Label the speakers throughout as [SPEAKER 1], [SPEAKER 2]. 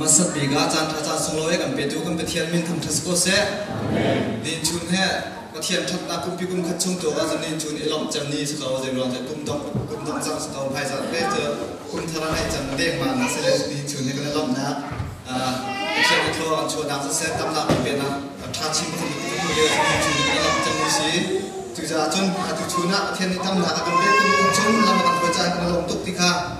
[SPEAKER 1] มาสัตบีกาจันทราจันสงลอยกันเปดูกันไปเทียนมินทำทัสโกเซดินชุนแห่ก็เทียนทัดนักกุมพิกุมขัดชงตัวก็จะนินชุนไอหลอมจำนี้สกาวจะนอนจะคุมต้องคุมต้องจังสกาวภายจัได้เจอคุณทาราให้จำเด้งมานะเสร็จดินชุนให้กันไอหลอมนะอ่าเทียนทัวอันชักุเสร็ตำหนักเป็นนะทัชิมคุมคุมเยอะดินชุนไอหลอมจำนี้สิจุจ่าจนอาจุชุนะเทียนที่ตำหนักกันเป็นคุมชุนแลำกันหัวใจกันลงตุกติค่ะ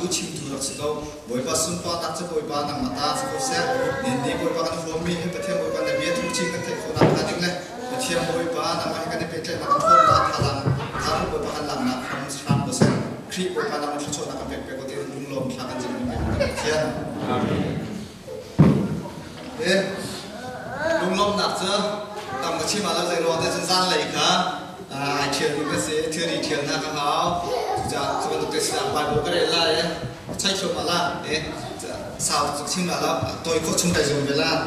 [SPEAKER 1] tu chim tu rak siko boy pa sun pa tak cha boy pa nang mata siko se nin ni boy pa kan fo mi he pathem boy pa na bia tu chi kan thai kho na ka ding le pathem boy pa nang ma he kan pe tle na kan fo na thalang thar boy pa kan lang na kham sam bo se khri boy pa na ma chu na ka pe pe ko te lung lom tha kan jing ni khian amen. e lung lom nak cha tam ka chi ma la zai ro te san san lai kha à thiền cái gì thiền đi thiền na ka hao dạ bài bộ cái này là ấy chạy chỗ mà là ấy sao chim là là tôi có chung tay dùng về là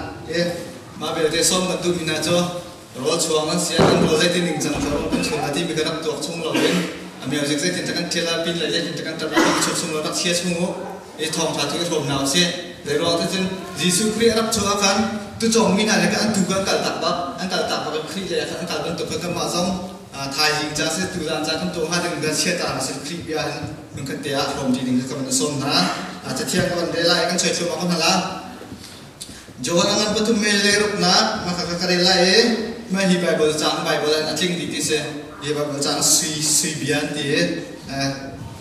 [SPEAKER 1] mà về thì xong mà tôi mình cho rồi xuống nó sẽ ăn rồi thì mình chẳng cho con chuông là thì mình cái nắp tuột chung rồi ấy à mình dịch thì chắc thiên là pin lại dịch chắc tập lại chụp chung rồi bắt chia chung ngô cái thòng thà cái thòng nào sẽ để rồi thì chân Giêsu Christ nắp chúa anh, tôi chọn mình là cái ăn tu cái cả tập bắp anh cả tập và khi là ăn cẩn tập tôi cái mà rong thai hình cha sẽ tu dan cha thum to ha ding da chia ta sẽ khi bia mình cái tia from thì ding cái mình son na à cha thiang cái vấn đề lại cái chơi chung mà không là Johan angan betul mele ruk na maka kakare lai ma hi Bible chang Bible an aching di ti se hi Bible chang sui sui bian ti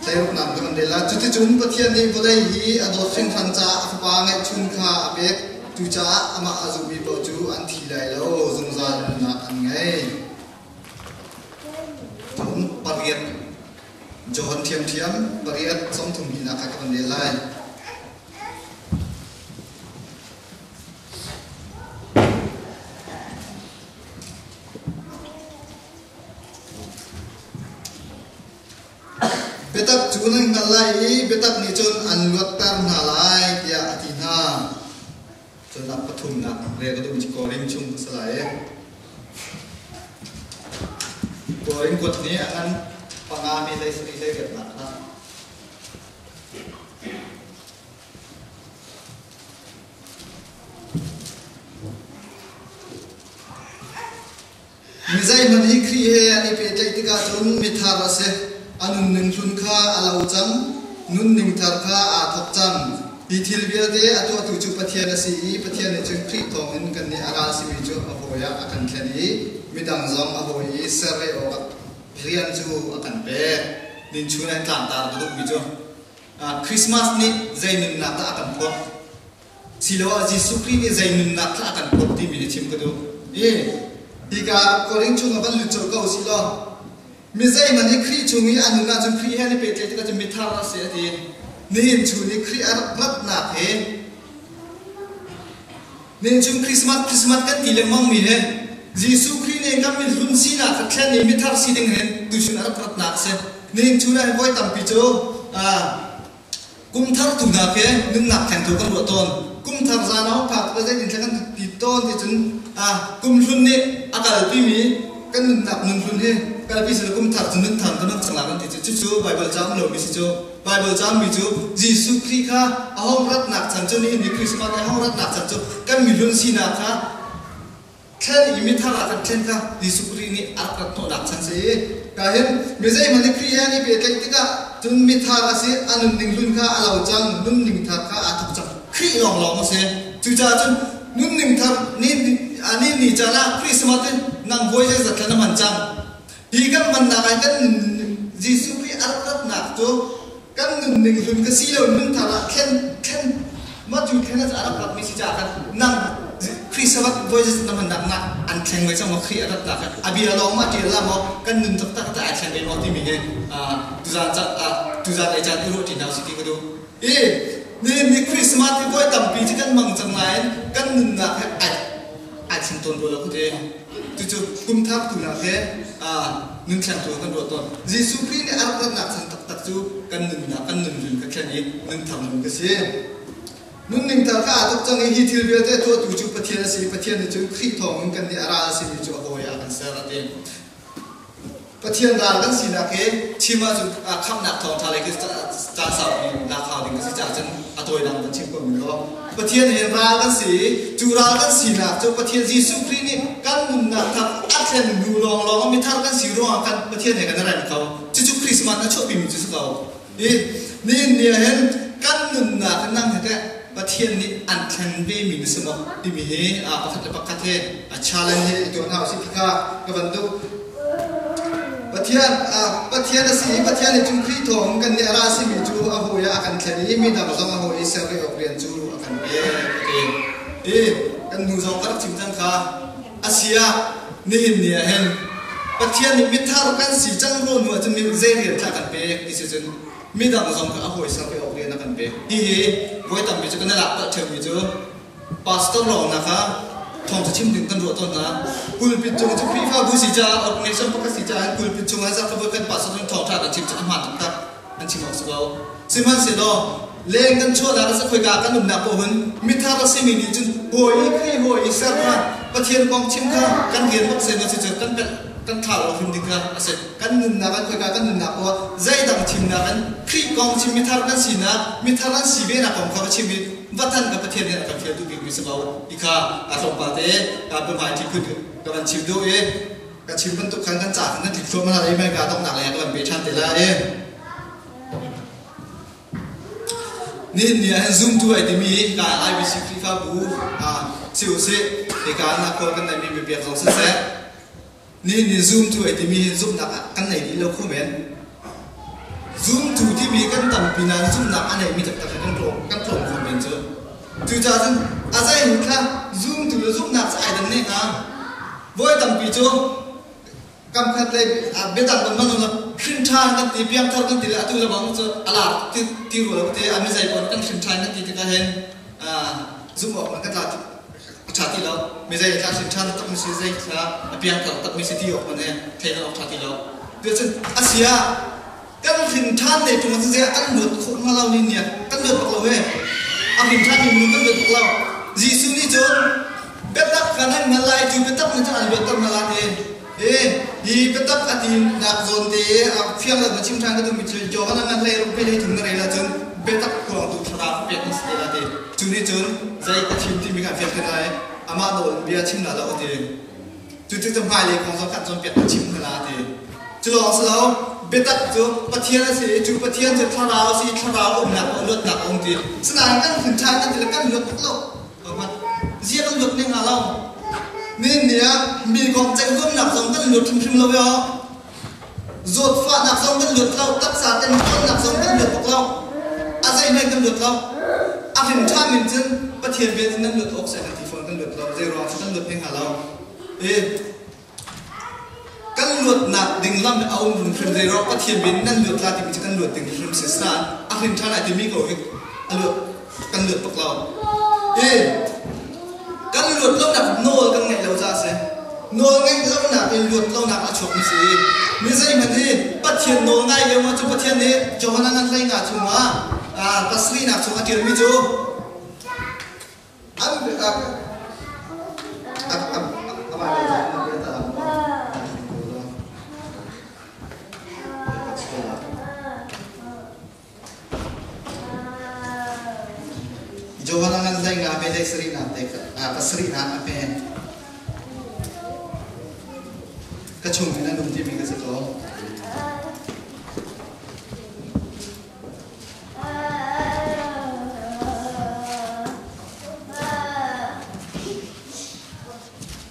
[SPEAKER 1] sai ruk nam kan de la chu ti chun pathian ni bolai hi adoption than cha pa ngai chun kha biết tu cha ama azu bi bo chu an thi lai lo zung zan na an ngai thum pariat Johan thiam thiam pariat som thum hi na ka kan de lai betak chun ngalai betak ni chun an luat tar na lai ya atina chun na. Pathum na re ko dum ko ring chung salai ko ring kot ni an pangami lai sri lai gat na na Mizai mani kri he ani pe jai chun anun ning hlun kha nun ning thar hi thil bia de atu atu chu pathian asi i pathian ne chu khri thong in kan ni agal si mi chu thani midang zong a hoi sare o rian chu a kan pe din chu na tlam tar du mi chu a christmas ni zainin na ta kan phot silo a jisu kri ni zainin na ta kan phot ti mi ni chim ko du e hi ka koring chu ngaban lu chu ko silo mi zai man ni khri chu mi anu na chu khri he ni pe te ka chu mi thar ra se ti nin chu ni khri ar mat na he nên chúng christmas christmas cái ti le mong mình hết jisu khi nên các mình hun si na ka thlan ni mi thar si ding he tu chu ar prat na se nin chu na boy tam pi chu a kum thar tu na ke nim nak thang tu kan ro ton kum thar za na pa ka zai din thang bị ton thì chúng à cung hun ni akal pi mi kan nạc nun hun he kada pi cung kum chúng chun nun tham kan chang thì kan chú. Chú bài bờ cháu lo bị chú. Bài bờ cháu bị chú jisu khi kha ông rất nạc chan cho nên ni christmas ông rất nạc chan cho các mình hun si nạc kha khen imi thar kan khen kha jisu khri ni ar ka to nak chan se ka hen me zai mani khri ya ni pe tek tika chun mi thar ase anun ning lun kha alo chang nun ning thar kha a thuk chang khri long long se chu cha chun nun ning thar ni ani ni cha la christmas nang voi je zat na man chang hi kan man na kan kan jisu khri ar rat nak to kan nun ning lun ka si lo nun thar khen khen ma chu khen na ara prat mi si cha kan nang Christmas voi je na man nak na an khen mai chang ma khri ar rat kan abi la long ma ti la mo kan nun tak tak ta khen be mo ti mi ge a tu za cha a tu za ai cha ru ti na si ki ko do e ni ni Christmas thì coi tầm pi chỉ cần mong chẳng lại cần nâng nạc hay ai ai sinh tồn rồi là có thể tu chu kum tháp tu nào thế. À nâng chẳng tu cần rồi tuần Giêsu Christ này ăn cần nặng sang tak tak chu cần nâng nạc cần nâng nâng cái chuyện này nâng thầm nâng cái gì nun ning ta ka tok chang hi thil ve te to tu chu pathian si pathian ni chu khi thong kan ni ara si ni chu ho ya kan sa ra te pathian da kan si na ke chi ma chu a kham nak thong tha le ke cha sa ni na kha ding si cha chen a toy dang kan chi ko mi lo pathian ni ra kan si chu ra kan si na chu pathian ji su christ ni kan mun na tha a thlen du long long mi thar kan si ro kan pathian he kan ra ni kau chu chu christmas na chu bi mi chu kau ni ni ni hen kan nun na kan nang he ประเทศนี้อันเทนเบมีนสมองที่มีเฮอาประเทศประเทศอาชาเลนเฮตัวน่าสิทธิกากับวันตุประเทศอาประเทศสิประเทศนี้จุงครีทองกันเนี่ยราศีมีจูอาหูยากันเทนี้มีดาวซองอาหูอิสราเอลเรียนจูอากันเอเอกันนูซองกัดจิมจังคาอาเซียนี่เนี่ยเห็นประเทศนี้มิทารุกันสีจังโรนัวจะมีเจเรียนทากันเปกอิสราเอลมีดาวซองกับอาหูอิสราเอล เรียนกันเปกที่ với tầm bị cho cái này là chờ bị cho pastor rồi nè khá thong cho chim đừng cần ruột thôi nè kul bị chung cho phi pha bu si cha organization bắc si cha kul bị chung hay sao cái cái pastor thong thong thà là chim cho anh hoàn tất anh chim học sao xin man sẽ đó lênกันชั่วแล้วสักคุยกันกันหนุ่มหนักกว่าหุ่นมิทาราซิมินีจุ kan thảo ở phim đi ra sẽ kan nhìn na kan khơi cả kan nhìn na có dây đằng chim nào kan khi con chim mít thar kan xì na mít thar kan xì về na còn khó chim mít vắt thân các thiên này các thiên tu bị bị sập bao đi cả à không bà thế à bên phải chỉ khuyên các bạn chim đâu ấy. Các chim vẫn tục khăn kan trả khăn thịt xuống mà là đấy mấy cả tông nặng này các bạn bị chăn thế là ấy nên nhà zoom tu thì mi cả ai bị sập pha bù, à siêu xe thì cả là con cái này mình bị biệt dòng sân sẽ นักของเขาชิมมิวัฒนกับประเทศเนี่ยกับเทียดูบิ๊กมิสบาวอีกค่ะอาสมปาเตกับเป็นหมายที่พูดกับมันชิมดูเอ๊กับชิมมันตุกครั้งกันจากนั่นติดชัวมันอะไรไม่การต้องหนักเลยกับมันเบชันเตล่าเอ๊นี่เนี่ยซูมตัวไอ้ที่มีการไอวิสิฟีฟ้าบูอ่าสิวสิในการนักคนกันในมีเบียร์สองเส้นนี่นี่ซูมตัวไอ้ที่มีซูมนักกันไหนดีเราคุ้มเห็นซูมตัวที่มีกันต่ำปีนั้นซูมนักอันไหนมีแต่กันโผล่กันโผล่คอมเมนต์เจอจู่จ้าซึ่งอาศัยหุ่นค่ะซูมตัวซูมนักสายดันเนี่ยนะว่ายต่ำปีจ้กำคัดเลยเบตันมันมันละขึ้นทางกันตีเพียงเท่ากันตีละตัวละบังจะอะไรที่ที่รู้แล้วที่อเมริกาคนกันขึ้นทางกันตีที่กันเห็นอ่าซูมออกมันก็ลาชาติแล้วไม่ใช่ชาติชาติต้องมีสิ่งที่ชาเพียงเท่าต้องมีสิ่งที่ออกมาเนี่ยเทนออกชาติแล้วเดี๋ chati lo mi zai ta sin chan tak mi si zai sa apiang ka tak mi si ti ok ne thai lo chati lo de chen asia kan hin than ne tung zai an mu khu ma lao ni ne kan de pak lo we a hin than ni mu kan de pak lo ji su ni jo bet tak kan han ma lai ti bet ta ma chan bet tak ma la ne e hi bet tak ati nak zon te a phiang la chim than ka tu mi chil jo ka na ngan le ru pe le thung na re la chen của tụi thằng nào biết như thế là thế chun đi chun dây cái chim thì mình gặp phiang cái này à mà đồ bia chim là đâu thế Chú chun tâm hài lấy con gió cắt chun biết chim cái là đi. chú lo sao biết tất chú bắt thiên là gì chú bắt thiên sẽ thằng nào gì thằng nào ông nạp ông lượt nạp ông đi. xin anh căn hình thang cái thì là lượt luật lâu ở mặt riêng căn lượt nên là lâu nên nia mi gom chạy gom nạp giống tân lượt thim thim lâu yo ruột pha nạp giống tân lượt lâu tất cả tên con nạp giống tân lượt bọc lâu à dây này tân lượt lâu à hình cha mình chân bắt thiệt về tân lượt ốc sẽ là thì phần tân lượt lâu dây rồi tân lượt nên hà lâu ê căn luật nạp đình lâm ông vùng phim dây rồi bắt thiệt về tân lượt là thì mình chỉ căn luật tình phim sẽ xa à hình cha lại thì mình có việc à lượt căn lượt bậc lâu ê căn luật lâu nạp nô căn ngày lâu ra kan lut lo nak nol kan ngai lo za se nol ngai lo nak in lut lo nak a chok si mi zai man hi pathian nol ngai le ma chu pathian ne johana ngan lai nga chu ma a pasri na chu atir mi chu am a a a a Johan ang nalay nga may dek sri na dek ah pasri na apen kachung na nung timi kasi to kachung mi na du mi ka biya kha nan chunga amun a chon nan du bi po kha nan ka halai nan hu ko lai kan ti ti chu pathian ni anol ngai lo ko ดิใช่ลีใช่ลี cái chung này đồng tiền mình cái sẽ đó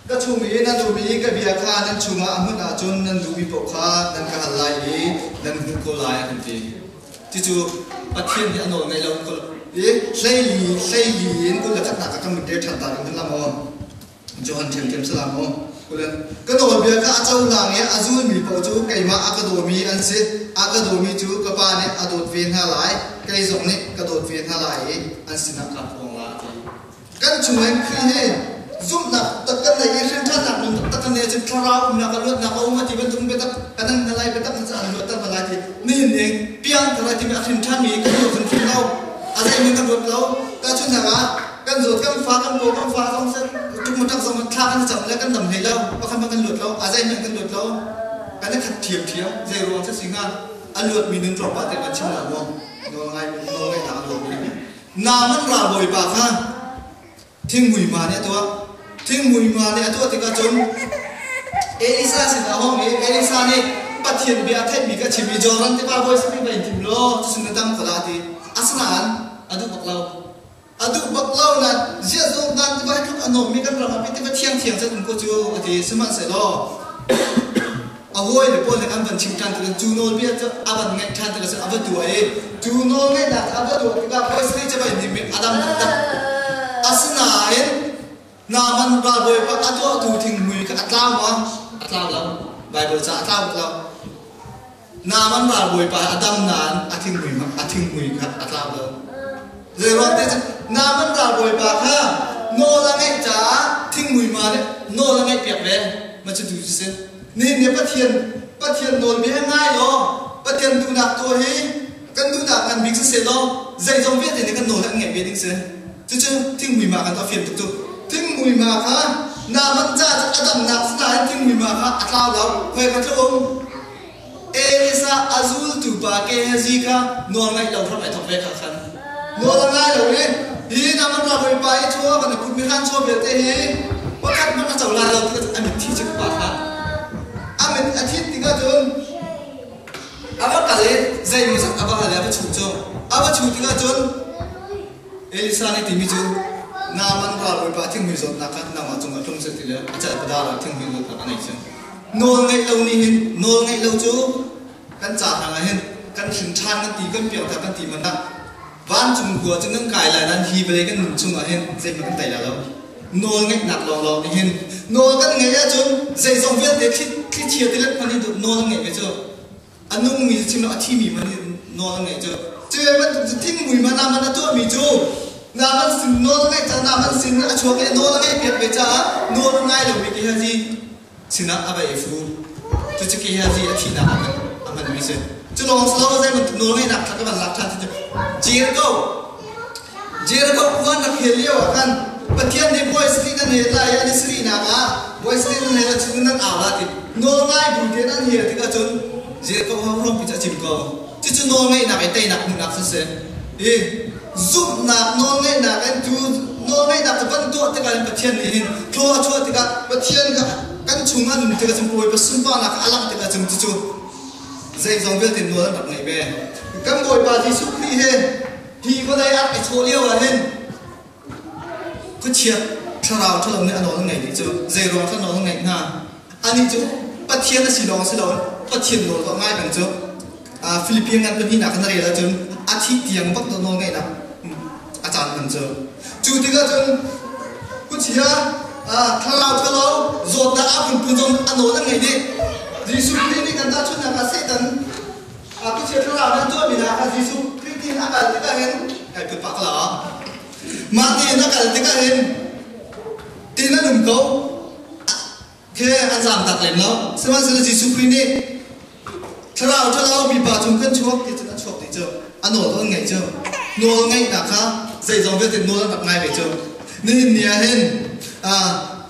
[SPEAKER 1] các chung mình đang đủ bị cái việc khác nên chung mà muốn à chôn nên đủ bị bộ khác nên cái hạt lại đi nên cũng có lại đồng tiền chứ chú, bắt thiên thì ăn nổi này lâu có ý xây gì xây gì cũng là cắt nạc các mình để thằng ta đừng làm không cho hành thêm kiếm sẽ làm không kulen ka do be ka achau la nge azul mi po chu kai ma ka do mi an se a ka do mi chu ka pa ne a do fe na lai kai zong ne ka do fe na lai an sin na ka phong la ti kan chu men khi ne zum na ta kan na ye shen cha na mun ta kan ne chen thara um na ka lut na ka um ti ben tum be ta kan na lai be ta na an lut ta ma lai ti ni ne pian ta lai ti me a shen cha mi ka do chen thau a lai mi ka do lau. Ta chu na ga kan zot kan fa kan bo kan fa không sen tuk một tak song man tha kan cham le kan dam hei lau pa kan kan lut lau a dai mi kan lut lau kan ne khat thiam thiam zai ruang sa singa a lut mi nun drop ba te kan chim la mo no ngai no ngai na lo mi na man ra boi ba kha thing mui ma ne to thing mui ma ne to thì ka chúng. Elisa sin a hong e Elisa ne pathian bia các mi ka chimi joran te ba boi sa mi bai tim lo sin na tam khala ti được adu lâu adu baklau na zia zo dan ti ba thuk anom mi kan ra pi ti ba thiang thiang sa ko chu ati sima se lo. Avoid le pon le kan ban chim tan tu no bi cha aban ngai tan tu sa aba tu ai tu no ngai da aba tu ti ba boi sri cha bai ni mi adam ta asna en na man ba boi pa atu tu thing mui ka atlaw ma atlaw lam bible cha atlaw atlaw na man ba boi pa adam nan athing mui ma athing mui ka atlaw lam rồi lo tê na vẫn ra bồi bà ha. Nô ra ngay trả thinh mùi mà đấy. Nô ra ngay kẹp về. Mà chưa đủ gì nên nếu bắt thiền bắt thiền đồn biết ngay đó bắt thiền tu đạp tôi hết cần tu đạp ngàn bình sự sẽ lo. Dạy dòng viết thì nên cần nổi lại nghệ về định sự chứ chứ, thinh mùi mà cần tao phiền tục tục. Thinh mùi mà ha. Na vẫn ra chắc đầm nạp sẽ là thinh mùi mà ha. At tao lắm. Về cái chỗ Elisa Azul tu ba ke hazika non ngay lau thot ai thok về kha khan นัวละง่ายเหล่านี้ฮีน้ำมันระเบิดไปชั่วมันคุณพิการชั่วเบียดเตะฮีว่าคัดมันจะลาเราที่จะอเมที่จะป่าฮะอเมอาทิตย์นี่ก็จนอาว่ากันเลยใจมีสักอาว่ากันเลยอาว่าชุดจนอาว่าชุดนี่ก็จนเอลิซานี่ทีมีจนน้ำมันระเบิดไปถึงมีจนนักการน้ำมันจงกระทุ่งเสร็จทีแล้วอาจารย์ประดาเราถึงมีจนนักการไหนจนนัวง่ายเหล่านี้ฮีนัวง่ายเหล่าจูกันจ่าทางไหนกันถึงชาติกันตีกันเปียวแต่กันตีมันนะ van chung của chúng ngang cài lại đang khi về cái nụ chung ở hen dây mà cái tay là đâu nô ngay nạt lò lò hen nô cái người ra chung dây dòng viết để khi khi chia thì lắc phân được nô ngay cái chỗ. Anh nung mì chung nó thi mì mà nô ngay chơi chưa vẫn thích mùi mà làm ăn chua mì chu làm ăn xin nô ngay chẳng làm ăn xin ăn chua cái nô ngay biệt về cha nô ngay được vì cái gì? Xin nó à vậy phu tôi chỉ cái gì thì là ăn. Ăn mì xin aman aman mi se chu long slo zai man no ngai nak ka ban câu, than câu Jericho là kuan na à kan pathian ni boy sri na ne la ya ni sri nào à, boy sri na ne la chung na ala ti no ngai bu ke na hi ti ka chun câu ha rom bị cha chìm ko chứ chứ nó ngay na cái tay nạp mình nạp sẽ sẽ. Ý giúp na no ngai na kan tu no ngai na ta cả những ta ka pathian ni hin thua thì ti ka pathian cả, căn chunga nun ti ka chum chúng pa sum xung quanh là alam ti thì chum chúng chu dây dòng viên tiền no đặt ngai về kan ngồi bà thì xúc khi hên thì có đây ăn cái chỗ liêu là lên. Cứ chia, cho nào cho đồng này ăn nó ngày đi chứ dây đó cho nó ngày nha anh đi chứ, bắt thiên là xì đó xí đó, bắt thiên nó có ngay bằng chứ. À Philippines ăn bên hi nào cái này là chứ. À chi tiếng bắt nó ngày nào. Ừ, à chán bằng chứ. Chú tịch là chứ cứ chia à thằng nào cho nó rồi đã áp dụng phương dụng ăn nó ngày đi. Giêsu Christ kan ta chuna ka setan aku chia thằng nào nó tôi bị là Giêsu tin akal tika hen kai pe pak la ma tin akal tika hen tin na num ko ke an zam tak lem lo se man se jisu kri ni thrao thrao mi pa chung kan chuak ti ta chuak ti cho an à, no thôi ngai chưa, no ngai na kha zai dòng việc thì no la ngay về ve nên ni nia hen à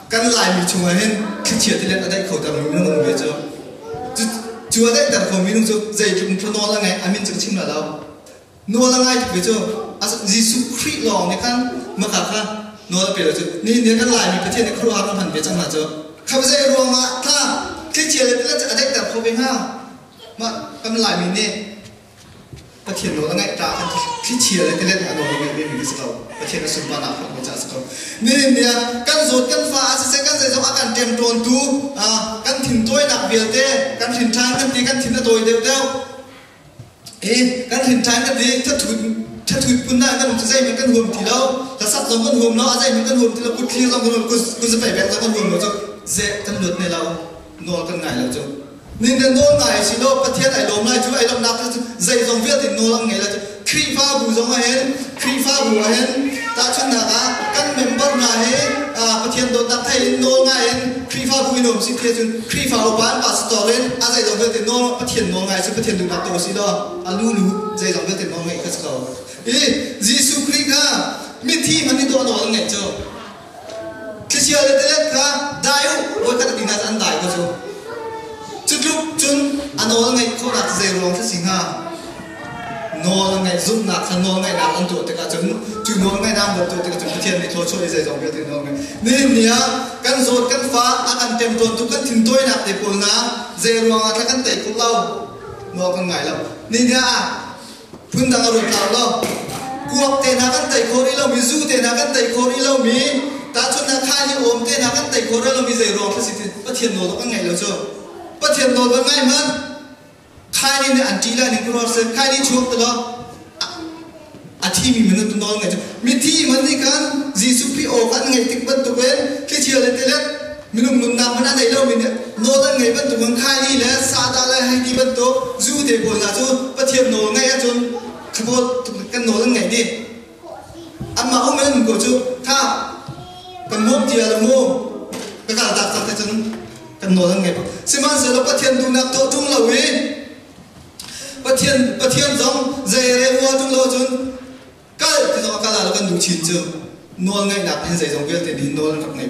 [SPEAKER 1] căn lại mi chung hen khi chia thì lên ở đây khẩu khau mình nó ngừng về chưa chúa đấy đặt khẩu mi nung cho dạy chúng cho nó là ngày. Amin chừng chim là đâu? Nó là ngay phải cho as Giêsu Christ lò này khăn. Mà khả khăn nó là phải là cho nên nếu kan lại, mình phải thiên này khruwa nó hẳn về trong là cho khắp dây ruộng mà. Tha khi chia lên à, là ở đây đặt khẩu bên ha. Mà kan lại mình nè cái thiên nó ngay ta khi chia lên cái lên ở đâu mình mình mình sao cái thiên nó sụp pa na không có chắc nên ni căn rốt căn phá sẽ sẽ căn dây dòng zo akan tem tròn tu. À căn thin tôi đặc biệt thế. Căn thin trang căn ti căn thin là tôi đều deu ê, căn hình trang căn gì thất thụt thất thụt quân na căn một dây mình căn hùm thì đâu? Là sắp dòng căn hùm nó dây mình căn hùm thì là cút kia dòng căn hùm cứ cứ sẽ phải vẽ giống căn hùm nó cho dễ. Căn lượt này là nó căn ngại là cho. นี่เดนโน่ไงสิโลประเทศไอ้ลมไงจู่ไอ้ลมนักจู่ใจจงเวียดติดโน่ลังไงละจู่ครีฟ้าบูจงเห็นครีฟ้าบูเห็นตาชุนนักอะกันเมมเบอร์มาเห็นอ่าประเทศโดนตัดไทยโน่ไงเห็นครีฟ้าบูนุ่มสิเทียจุนครีฟ้าอุบานปัสตอเล่นอาใจจงเวียดติดโน่ประเทศโน่ไงสิประเทศดูนักตัวสิโลอาลู่ลู่ใจจงเวียดติดโน่ไงก็สกออีจีสุครีค่ะมิที่มันนี่โดนโน่ลังไงจู่คริสเตียนเดลเลตค่าได้ยุวักกันดีนัดอันได้ก็จู่ chut lúc chun ano ngay ko nak ze rong ta nô ngày ngay zum nak nô ngày ngay ăn tuổi thì cả ka chun nô ngày ngay nam tuổi thì cả ka chun thien ni tho choi ze jong te no ngay. Ni nia kan zot kan fa a kan tem ton tu kan thin tôi nak để pol na ze rong a ta kan te ku lâu, nô kan ngai lâu. Nên nia phun dang ruột ta lâu, cuộc tên nào cần tay khổ đi lâu mi du tên nào cần tay khổ đi lâu mi ta chun na khai như ôm tên nào cần tay khổ đi lâu mi dày rồi cái gì thì bất thiện nô nó có ngày lâu chưa? thiền đồ vẫn ngay hơn khai nên là ảnh trí là những cái sự khai nên chuộc từ đó à thi mình mình tụi nó ngay mình thi mình thì kan gì su pi ô vẫn ngay tích bất tụi bên khi chia lên tới lên mình không lùng nào mình ăn đấy đâu mình nhé nó đang ngay bất tụi mình khai đi là sa ta lại hay đi bất tụi du để bồi là du bất thiền đồ ngay hết chun cái bộ cần nó đang ngay đi ăn mà ông ấy mình cổ chú tha bằng mồm thì là mồm cái cả đặt sắp cái chân kan no lang ngai si man se lo pathian tu nak to tung lo wi pathian pathian jong zai re wa tung lo chun ka ti zo ka la lo kan du chin chu no ngai nak hen zai jong vel te ni no lang kap ngai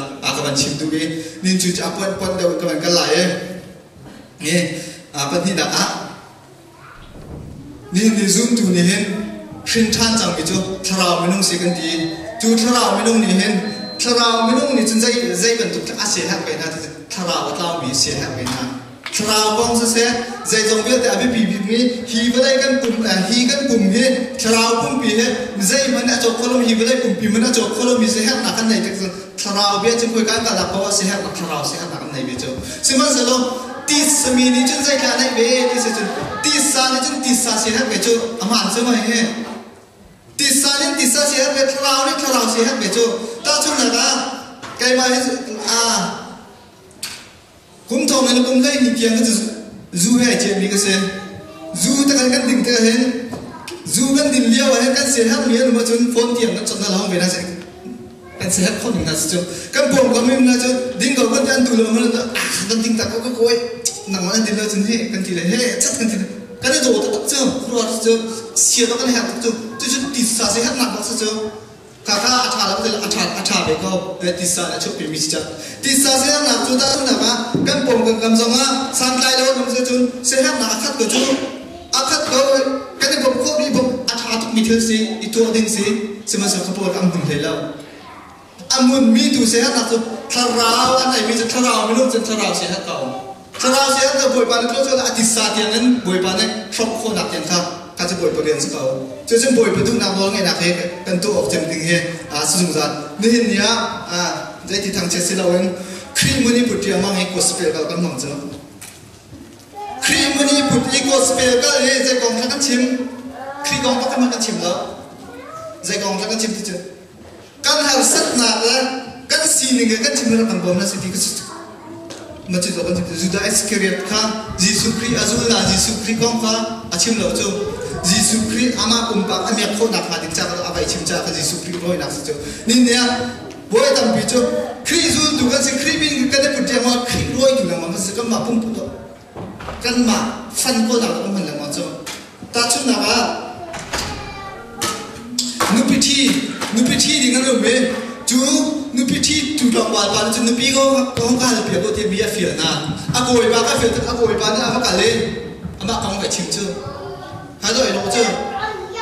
[SPEAKER 1] a ka ban chim tu wi nin chu cha pon pon de ka ban ka lai e nge a pat ni da a ni ni zoom tu ni hen shin chan chang bi chu tharao mi nong se kan ti chu tharao mi nong ni hen tharao mi nong ni chun zai zai ban tu a se ha pe na ti thà vào tao bị xe hàng bên này thà vào con sẽ dạy dòng viết tại bị bị mi hi với đây gần cùng à hi gần cùng hi thà vào cùng bị hi dạy mình đã cô column hi với đây cùng bị mình đã cô column bị xe hàng là cái này chắc thà vào biết chứ કોઈ cái cả là bao xe hàng là thà vào xe hàng là cái này biết chưa, xin mời sẽ luôn tis mình ni chân dạy cái này về tis chân tis sa ni chân tis sa xe hàng về chứ âm hẳn chứ mày hết, tis sa ni tis sa xe hàng về thà vào đi thà vào xe hàng về chứ ta chung là cái cái mà à kum thong na kum lai ni kiang ka zu hai che mi ka se zu ta kan kan ding ta du zu kan din lia wa kan se ha mi ma chun phone tiang na chon na long ve na se kan se ha khon na se kan pom ka mi na chu ding ko kan jan tu lo ma na kan ding ta ko ko koi na ma din lo chun he kan ti le he chat kan ti kan zo ta tak chu ro chu cái này kan ha chu chu chu ti sa se ha na ba se chu kaka acha la betul acha acha be ko tisa na chuk pi cha tisa se na chu ta chu na ba kan pom kan kam zonga san lai lo kam se chun se ha na khat ko chu akhat ko kan pom ko bi pom acha tu mi thil si i to ding si se ma sa ko por am hun le lo amun mi tu se ha na chu tharao an ai mi chu tharao mi lo chu tharao se ha ka tharao se ha ka boi sa ko chu ấy tisa tiang an boi pan ne thok ko các cho bồi bồi điện cầu cho chúng bồi bồi tung nam đó ngày nào hết cần tu ở trên tình hiện à sử dụng giặt nên hiện nhá. À đây thì thằng chết sẽ lâu em khi muốn đi bồi tiền mang hay gospel cầu căn mong chờ khi muốn đi bồi đi gospel cầu thì sẽ còn các chim. Khi còn các các chim đó. Sẽ còn các chim thì chưa căn hàng sắt nạt là căn xin những cái căn chim nó bằng bom là sẽ thì cái machi zoban Judas Iscariot ka Jisu Christ Azula, na Christ con kong ka chim lo chung. Jisu Kri ama kumpa ame ko nak hadik cha kalau apa ichim cha ka zi su kri ko inak sijo ni ne boy tam bi cho Kri zu duga zi Kri bin ka de pu te ma Kri boy ki na ma sika ma pum pu do kan ma fan ko na ko man la ma cho ta chu na ba nu piti nu piti ding na me chu nu piti tu dong wa pa chu nu pi ko ko ka le pi ko te bi a fi na a ko ba ka fi ta ko ba na ma ka le ama ka ma ka chim chu 还是会弄这，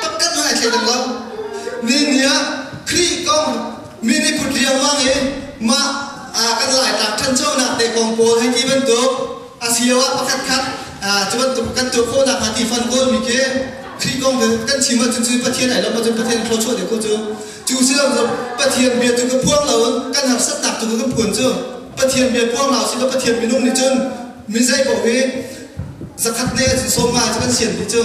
[SPEAKER 1] 不跟我来切灯光，你你啊，可以讲，你你不这样忙耶，嘛啊，跟来打趁手那得光波还基本多，啊，是哇，不看看啊，这边都跟多过那还地方过米给，可以讲的跟起码就是不天来了，不就不天破错的过就，就是让这不天别这个破了，跟他是打这个破这，不天别破了，是个不天别弄的真，没在搞的。zakat ne som ma chen sien bi chung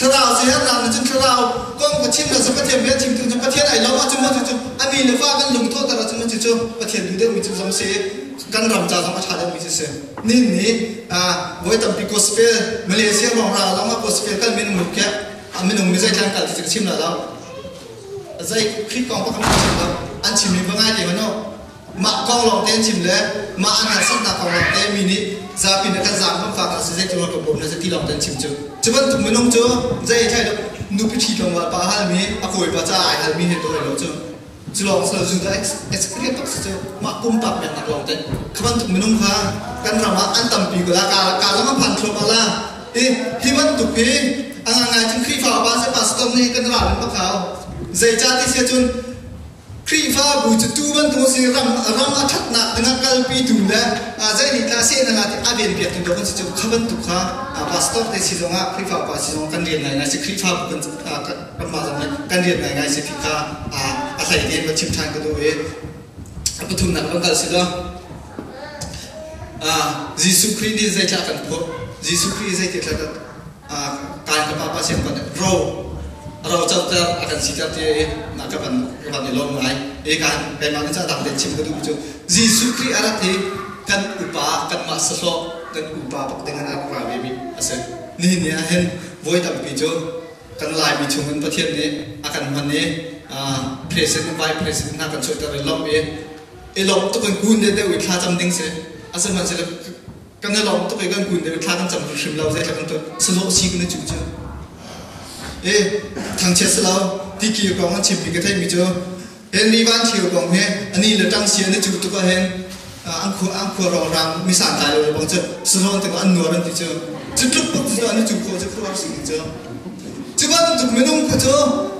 [SPEAKER 1] ทราวเสียราจุนทราก้องกชิมนะสมเทียมเบียจิงถึงจะประเทศไหนเราว่าจุมจุจุอามีเลฟ้ากันลงโทษแต่เราจะมจุจุประเทศดูเดียมีจุมสมเสกันรำจ่าธรรมชาติมีจุเสนี่นี่อ่าวยตับงปีกสเปรมาเลเซียของเราเราว่ากสเปรกันมีหมุกแก่อามีหนุ่มมีใจทางการที่จะชิมแล้วาใจคลิกกองพักมันชิมล้วอันชิมมีบ้างไงเดียวมันเนาะ mà con lòng tên chìm lẽ mà ăn hạt sắp là con lòng tên mini ra pin cái giảm không phải là sẽ dễ cho nó cầm bụng sẽ ti lòng tên chìm chứ chứ vẫn tụi mình không chưa dây thay được nụ bị chỉ lòng và vào hai mi à hồi vào cha ai hai mi hết rồi đó chứ chứ lòng sợ dùng cái experience tóc chứ mà cũng tập nhận là lòng tên các bạn tụi mình không pha kan rama an tam pi mà phản ka mà la đi khi vẫn tụi mình ăn hàng ngày chung khi vào ba se pastor ni, kan ra pa khảo zai cha thì sẽ chun ครีฟ้าบูจะตูบันตัวสิรำรำอัดนักดังกัลปีดูมและอาใจนิตาเสนนงอาทิอาเบียนเปียตุนดกันจะขบันตุกขาอาพาสตอร์ในสิจงอาครีฟ้าปาสิจงกันเรียนไหนนะสิครีฟ้าบุกันกันมาจังเลกันเรียนไหนไงสิพิกาอาอาศัยเรียนมาชิมทานกันด้วยปฐุมนักบังกัลสิละอาจิสุครีดีใจจากกันพวกจิสุครีใจเกิดจากการกับป้าป้าเสียงกันโร rồi cho ta à cần xin thì nãy các bạn các bạn đi lâu ngay ấy cái mà cái cha đang đến chim cái đúng chứ Jesus Christ ở đây cần upa cần mà sợ cần upa bắt dengan anh qua về mình asa nên nhà hen vui tập bị chứ cần lại bị chúng mình phát này à cần mình này à present by present na cần chơi ta rồi lắm ấy ấy tôi cần cuốn để để ủy tha tâm đinh sẽ asa mình sẽ là cần tôi cần cuốn để ủy tha tâm tâm lâu sẽ là cần tôi sợ lo gì cũng 에 당체 슬라우 디키유 광한 침피게 되미죠 헨리반 치유 광회 아니를 당시에는 주부터가 헨 안쿠 안쿠로랑 미산 다요 먼저 스스로한테 안누어는 되죠 주축 복수도 아니 주고 저 프로할 수 있죠 주반 주면은 그죠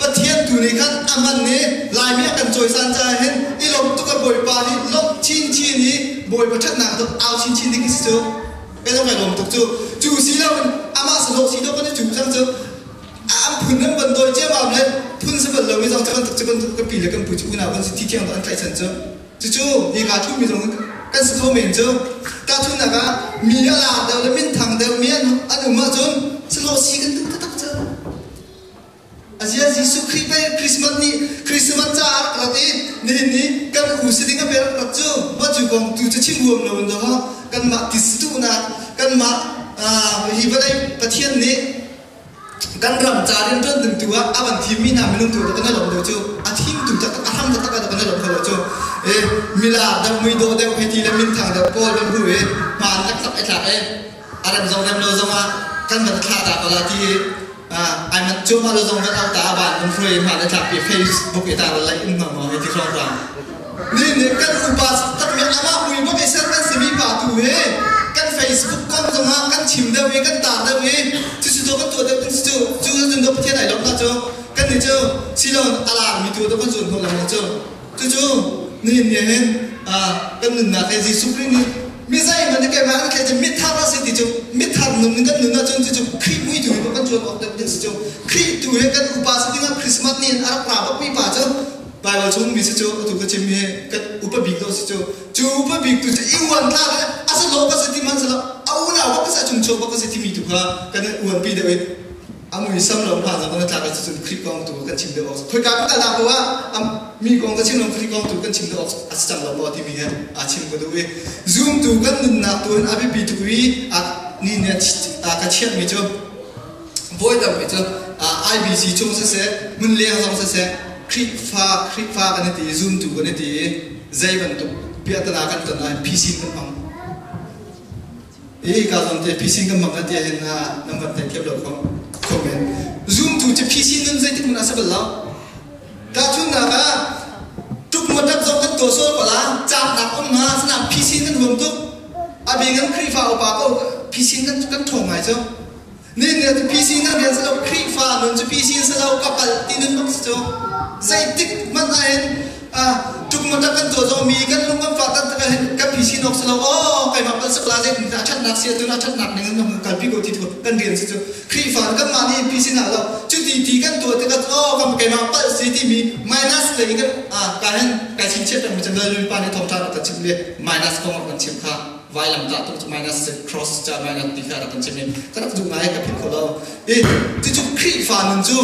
[SPEAKER 1] pathian tu ni khan aman ni lai mi kan choi san cha hen i lok tu ka boi pa ni lok chin chin ni boi pa that na to ao chin chin ni ki chu pe lo kai lom tok chu chu si la đâu ama sa lo si do kan chu sang chu am phun nam ban doi che ma lên. Phun se ban lo mi jong chakan chakan ka pi le kan pu chu na ban si ti tiang an kai chan chu chu chu ni ga thu mi jong kan sa tho men chu ta thu na ga mi ya la da le min thang da mi an an ma chun lo si kan ta ta chu Asia khi Christ Christmas ni, Christmas cha ra ti. Ni ni cái u si cái a ber ra bắt ma chu gong tu chim huam lo đó. Ha kan ma ti stu na cái ma hi va dai pathian ni kan ram cha rin ton dum tua aban thi mi na minung tu kan lo do chu a thim tu ta a ham ta ka cái kan lo ko chu e mila da mui do da pe ti la min thang da pol ban hu e ma chắc tak ai thak e aram zong ram lo zong a kan ma tha da là ti à ai mà chưa mà lo zong kan ta ban mun free ma da thak pe facebook e ta la lai in ma ma he ti khong ra ni ni kan upas tak mi ama mui bo ke ser kan simi pa tu he kan facebook kan zong ha kan chim da we kan ta da we chu chu do kan to da kan chu chu chu do phe dai lom ta chu kan ni chu si lo ala mi tu da kan zun ho la ma chu chu chu ni ni he à kan nun na ke ji su pri ni mi sai ma ni ke ma ke je mi tha ra se ti chu mi tha nun ni kan nun na chu chu kri mui tu kan chu ok da din chu kri tu he kan upas ti nga christmas ni ara pra ba pi pa chu Bible chung mi sẽ chu tu ka chim he kan upa big do sẽ chu chu upa big tu chu iwan tha ra asa lo ka se ti man sa la au na wa ka sa chung chu ba ka se ti mi tu ka kan uwan pi de we amui sam lo pa za kan ta chim de os phoi ka ka la chim lo kri kong tu kan chim de os as chang lo chim có do zoom tu kan nun na tu à bị bị tụi, wi a ni ne a ka chiat mình cho, boy ibc chung sẽ sẽ, mun le ang sẽ sẽ. คลิกฟ้าคลิกฟ้ากันตีซูมถูกันตีใจมันตุพิจารณากันตอนนั้นพิสิทธิ์กันมั้งเอ้การตอนที่พิสิทธิ์กันมั้งกันที่เห็นนะนั่นมันแต่เก็บหลอกของคอมเมนต์ซูมถูจะพิสิทธิ์นั้นใจที่มันอาศัยเราการชุนนะว่าทุกมันรับส่งกันตัวโซ่ก่อนละจากหนักออกมาสนามพิสิทธิ์กันรวมทุกอาบีกันคลิกฟ้าอุปาก็พิสิทธิ์กันกันถ่วงไงเจ้านี่เนี่ยพิสิทธิ์กันเรียนสำหรับคลิกฟ้ามันจะพิสิทธิ์สำหรับกับ say tik man a hen a tuk ma tak kan rồi zo mi kan lung kan fa kan ta hen ka pi sin nok selo o kai ma pal sakla je na chat nak sia tu na chat nak ning nam kan pi ko ti ko kan rian si chu khri fa kan ma ni pi sin na lo chu ti ti kan tu te ka o kam kai ma pal si ti mi minus le kan a ka hen ka chin che tam chen le pa ni thom ta ta chim le minus ko ma kan chim kha. Vai lam ta tu minus cross cha minus ti là ta kan chim các ka du ngai ka pi ko lo e ti chu khri fa nun chu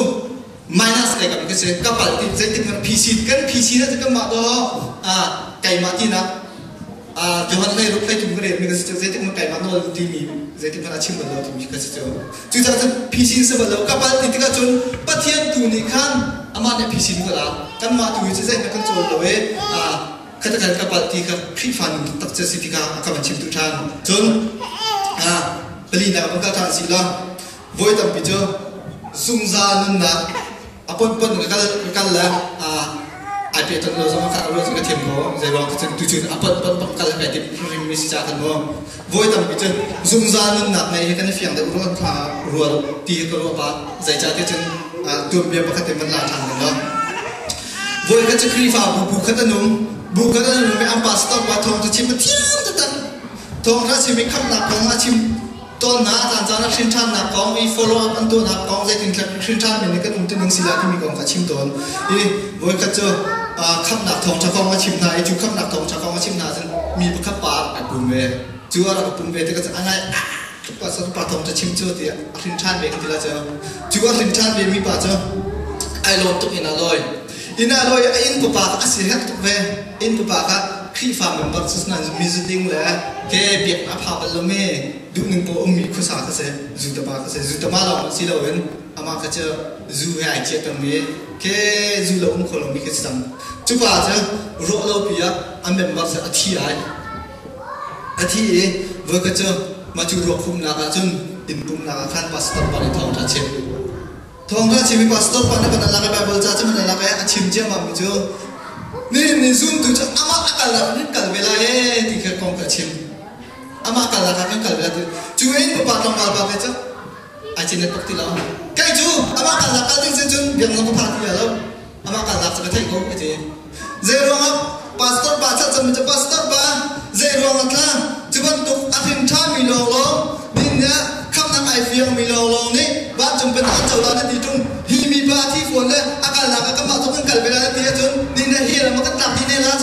[SPEAKER 1] minus này ka cái se các bạn tìm je tìm kan pc cái pc đó thì các bạn đó à kai mà tin na à cho hắn này lúc này chúng cái mình sẽ dễ tiếng cái mà nó thì mình dễ tiếng là chim bẩn lâu thì mình cái chỗ chúng ta sẽ PC sẽ bẩn lâu các bạn tìm cái chốn bắt thiên tu ni khan ama này phi sinh cái là cái mà tu sẽ dễ cái chỗ lâu ấy à cái tất cả các bạn thì các khi phản tập chơi sĩ cái các bạn chim tu than chốn à beli nào bằng các thằng gì lo với tầm bị chưa dùng ra nên là apun pun cái cái cái là à ai biết tận lo sama ka lo ka thiam ko zai wa ka tu chu apat pat pat kala ka ti rim mi cha kan mo voi tam pichen zum za nun nak nei kan fiang de ro tha ro ti ko ro ba zai cha ti chen tu bia ba ka te man la thang lo voi ka cha kri fa bu bu ka ta num bu ka ta num me am pa stop wa thong tu chim thiam ta tan thong ra chim mi kham na ko ma chim. ต้นนาจานจานักชินชันนักกองมี follow up อันตัวนักกองใจถึงชินชันเป็นนี่ก็ตุ้งตุ้งสิลาที่มีกองกับชิมต้นอีวันก็เจอขับหนักทองชะกองมาชิมนาจูขับหนักทองชะกองมาชิมนาจนมีประคับปากอัดปุ่มเวจูว่าเราปุ่มเวที่ก็จะอะไรก็สักปาทองจะชิมเจอที่ชินชันเวกันทีละเจอจูว่าชินชันเวมีป่าเจอไอ้ลมตุกอินาลอยอินาลอยอินปปากอาศัยฮักตุกเวอินปปาก khi phạm mình bắt sức nan mi dự định là cái việc áp hạ bật mê đủ những bộ ông mi khu sa cái sẽ dù tập cái sẽ dù tập mà lòng xí đầu à ama cái chơi dù hai chiếc tầm mê cái dù là ông khổ lòng mi cái sam chú bà chứ rõ lâu bia anh mình bắt sẽ thi ai thi với cái chơi mà chú rõ khung nào chân in khung nào khăn pastor bạn thong ra chết thong ra chỉ mi pastor bạn nó bạn là cái bible cha chứ mình là cái chim chưa mà mình chưa ni ni zoom tu cha ama akala ni kal bela lại ti ka kong ka chim ama akala ka kan kal bela tu chu en pa tong kal ba ka cha a chin ne pakti lao kai chu ama akala ka ting sen chun biang lo pa ti lo ama akala ka thai ko ti zero ma pastor ba cha cham cha pastor ba zero ma tla chu ban tu a hin tha mi lo lo din ya kham na ai fiang mi lo lo ni ba chum pen an chau la na ti tung hi mi ba ti phone le akala ka ka ma to kan kal bela ti chun din na hi la ma ka ta ti ne la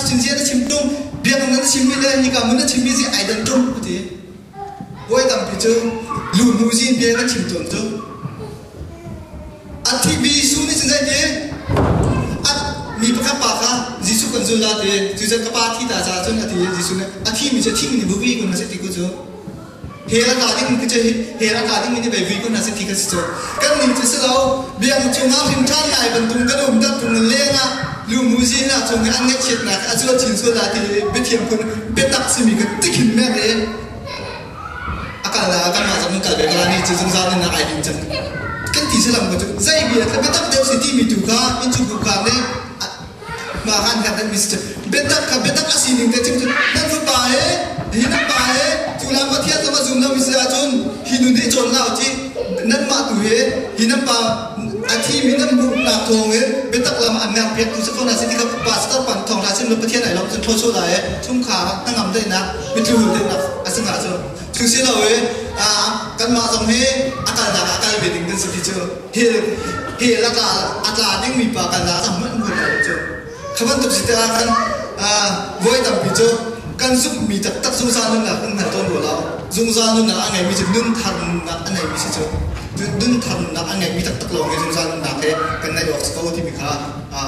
[SPEAKER 1] chin sia na chim tung biang na chim mi le ni ka mun na chim mi si ai dan tung ti voi tam pi chu lu mu jin biang na chim tung tu a ti bi su ni chin zai ti a mi pa ka pa ka jisu kan zu la ti ju za ka pa thi ta cha chun a ti jisu ne a thi mi cha thi mi bu bi ko na se ti ko chu hera ka ding ke che hera ka ding ni bai vi ko na se thi ka se chu kan ni che se lo biang chu ma rim than lai ban tung ka dum ta tung le na lu mu ji na chu nge an nge chet na a chu chin so la ti be thiam kun be tak si mi ka tikin me re akala kan ma sam ka be ka ni chu zung za na ai din chan kan ti se lam ko chu zai bi ka be tak de si ti mi tu ka in chu ku ka ne ma han ka dan mi se be tak ka be tak asi ning te chu nan fu pa he hi na pa he chu chúng ma thia ma zum na mi se chun hi nu ni chon lao chi nan ma tu he hi pa anh thi mình nan bu na thong he biết tắc lam an na pet tu se ko na se ti ka pastor pan thong ra sim lo pa thia này lo chun tho so la chung chum kha na ngam dai na mi tu de na a sing ha chu chu se lo he a kan ma som he a ka na ka ka be ding den se ti chu he he la ka a ka ding mi pa là na sam man bu na chu khaban tu si ta kan a voi tam pi chu kan giúp mi tak tak zung sa nên na kan han ton của lao zung là anh ấy angai mi chu nâng thần là anh mi si chu nun than na angai mi tak tak lo nge zung sa nun na ke kan nai wax này ti mình kha a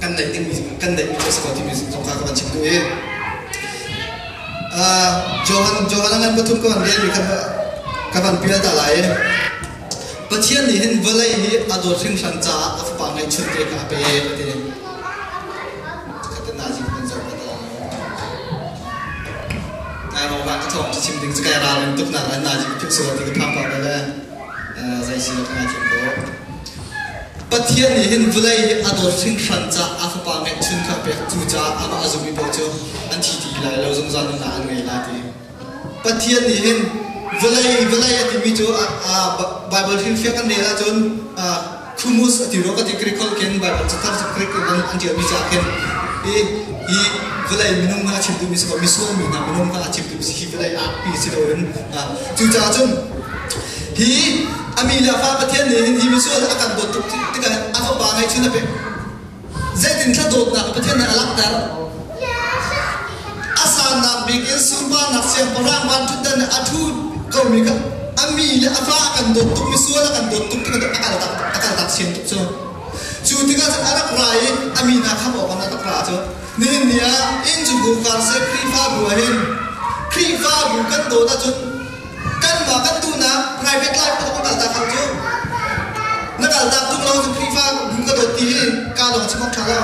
[SPEAKER 1] kan nai thì mình kan nai mi ko ti mi zung kha ka ban chim tu e a johan johan ngan pathum ko an le ka ka ban pia ta lai lại, bất hin valai hi thì ở san cha af pa ở chun này chuyện pe cả ka thì ai mà bạn thong chỉ chim tiếng cái ra mình tức là anh nào chỉ chụp số thì là ador sinh sản cha áp chun khắp bẹt chu ama azumi bao nhiêu anh chỉ thì lại lâu dùng ra nó là là thì bắt thiên thì mi chú Bible hiện phép anh này là chun à khumus nó có thể critical ken Bible chắc chắn critical anh anh chỉ mi cha ken i i velai minung na chim tu mi so mi so mi na minung na chim tu si velai a pi si do en a chu cha chun hi ami la fa pa thian ni hi mi so akan do tu ti ka a fa ba ngai chuna pe zai tin tha do na pa thian na alak dar asa na bigin sumba na siam parang ban tu dan athu ko mi ka ami la fa akan do tu mi so akan do tu ti ka akal tak akal tak siam tu so chu ti ka arak rai ami na kha bo na ta pra cho nên nia in chu cố phạt sẽ khi pha bùa hình khi pha bùa cân đồ ta chút cân mà cân tu na. Private life ko kan ta kham chu na kal ta tu lo kri fa bu ka do ti ka lo chi ko tha lo.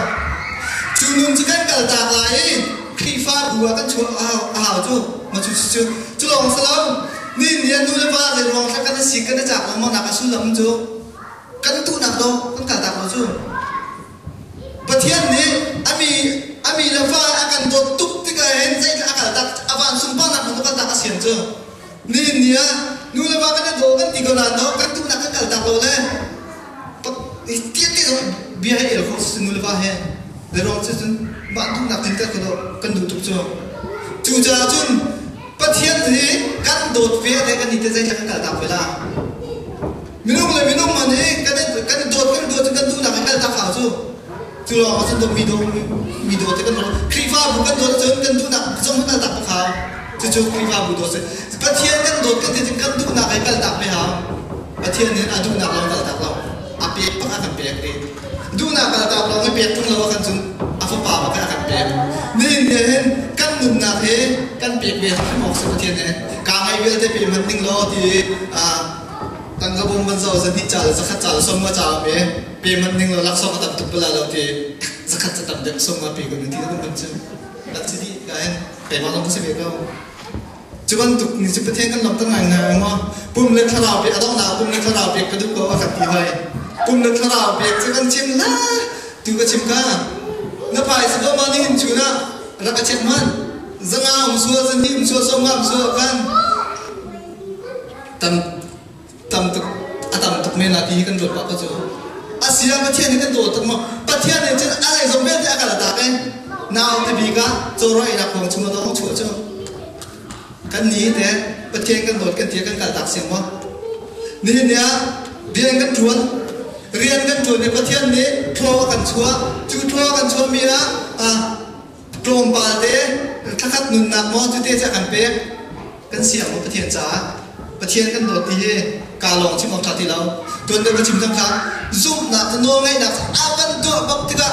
[SPEAKER 1] Chu nun chi kan kal ta lai pha fa bu kan chu a chú mà chú chú chú chú lòng sa lo. Nên nia nu le rồi, le rong sa xí cân kan cha ma na ka su lắm chú cân tu na do chú, kal ta lo anh ปร mi là fa akan to tuk tika hen zai akal tak awan sumpa nak no kan tak asian tu. Ni nia nu la ba kan do kan tigo là no kan tu nak kal tak lo le istiat ti bia không ko là ba he de ro se sun ba tu nak tin ta ko kan du tuk cho chu ja chun pathian ni, kan dot ve de kan ni te zai kan kal tak la minung le cái mane kan kan dot kan dot kan tu nak kal tak fa chu วเราสันดมีดูมีดูแต่กันหมดครีฟ้าบุกกันโดนจนกันดูนักจงมันตักพาจะจุครีฟ้าบุกโดนเสร็จปัเทียนกันโดนกันที่กันดูนักไอ้กันตักไม่หาปัเทียนเนี่ยดูนักเราตักเราอาเปียกปะกันเปียกเลยดูนักกันตักเราไม่เปียกตรงเรากันจุนอาฟ้าป่ามากันเปียกนี่เนี่ยกันหนุนนักเฮกันเปียกเปียกไม่เหมาะสมปัเทียนเนี่ยการให้เวลาที่เป็นมันติ้งล้อที่อ่า tăng cái bông văn dầu dân đi trả là khát trả là xong mà trả mẹ bề mặt nhưng là lắc xong mà tập tục là lâu thì rất khát tập được xong mà bề của mình thì nó cũng chân đặt chỉ đi cái bề mặt nó cũng sẽ về đâu chứ còn tục như sẽ phải thêm cái lòng tăng hàng nào mà bùm lên thao nào bề đó nào bùm lên thao nào bề cái đứa có khát gì vậy bùm lên thao nào bề chứ con chim lá từ cái chim ca nó phải sẽ có mà đi chú na ra cái chim man dân ao xua dân đi xua sông ngam xua kan tâm tam đột atam tuk me na pi kan dot pa ko chu asia ma thian kan dot tak ma pa thian ne chen a lai zom be te akala ta ke naw te bi là zo ro ina khong chu ma do chu chu kan ni te pa thian kan dot kan ti kan kal tak sim ma ni nia bian kan chuan riêng kan chuan ne pa thiên ne thua kan chua. Chú thua kan chua mi thế thắc trom nụn te mò chú na chắc chu te cha kan pe kan thiên trả pa thiên cha đột thì cả lòng chim mong thật thì lâu. Tuần đây mà chim thăm khá giúp nạp nô ngay nạp a văn tựa bậc tức ạ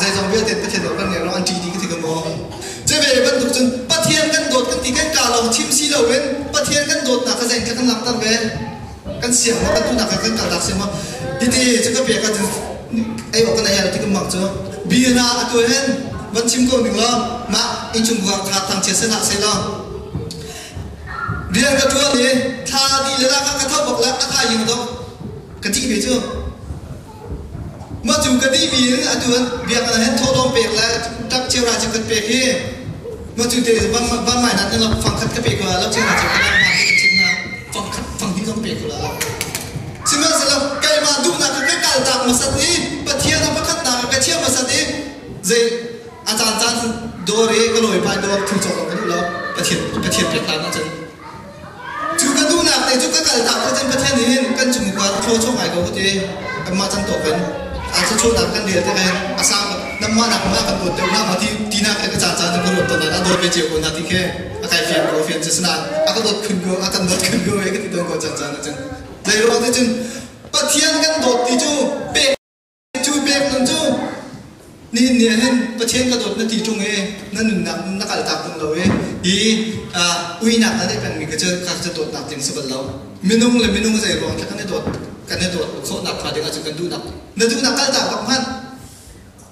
[SPEAKER 1] dây dòng biết thì có thể đột văn này ăn trí thì cái thì cầm bó chơi về văn tục chân bắt thiên cân đột cân tí cái cả lòng chim si đầu bên bắt thiên cân đột nạp cái dành cái thân làm tâm về. Cân xiềng nó cân tu nạp cái cả đạp xiềng mà. Đi đi chứ có việc cái ấy bảo con này là thì cầm mặc chưa? Bia na à, tuổi hen vẫn chim cô mình lo mà, anh chung qua khát thằng chia sẻ lại xây lo เรียนกระตัวนี้ทาดีเลยละข้ากระทบบอกละก็ทายอยู่ตรงกระที่เบี้ยเชื่อมาจูกระที่เบียนอรย์เบียกันเห็นโทษลมเปียกแล้วตักเชียวราจะกระเปียกเฮมาจูเดี๋ยวบ้านบ้านใหม่นั้นเราฟังคัดกระเปียกแล้วแล้วเชียวราจะกันบ้านใหม่กันชิมนะฟังคัดฟังที่กระเปียกแล้วใช่ไหมสำหรับใครมาดูนะก็ไม่กล้าตามมาสักนิดปะเทียนนะปะคัดนะกระเชี่ยวมาสักนิดเจอาจารย์อาจารย์โดเรก็เลยไปโดนถึงจบเราไม่รู้แล้วปะเทียนปะเทียนเปียกแล้วนะจ๊ะ cái tu nạp thì chú cái cái tạo cái chân cái thiên nhiên cái chúng qua thô cho ngày có cái gì cái mà chân tổ cái à chú chú nạp cái điều thế này. À sao năm mà nạp mà cái tổ tiêu nạp mà thì tí nạp cái chả chả cái tổ tổ này nó đổi về chiều của nạp thì cái à cái phiền của phiền chỉ là à cái tổ khẩn go à cái tổ khẩn go cái thì tôi có chả chả cái chân đây là cái din ne hen pathian ka dot na ti chung e na nun na na kal tak tum lawe i a ui na na de kan mi ka che ka che dot na tin se bal law minung le minung zai rong ka ne dot ka ne dot kho na pha de ka chu kan du na na du na kal tak pak man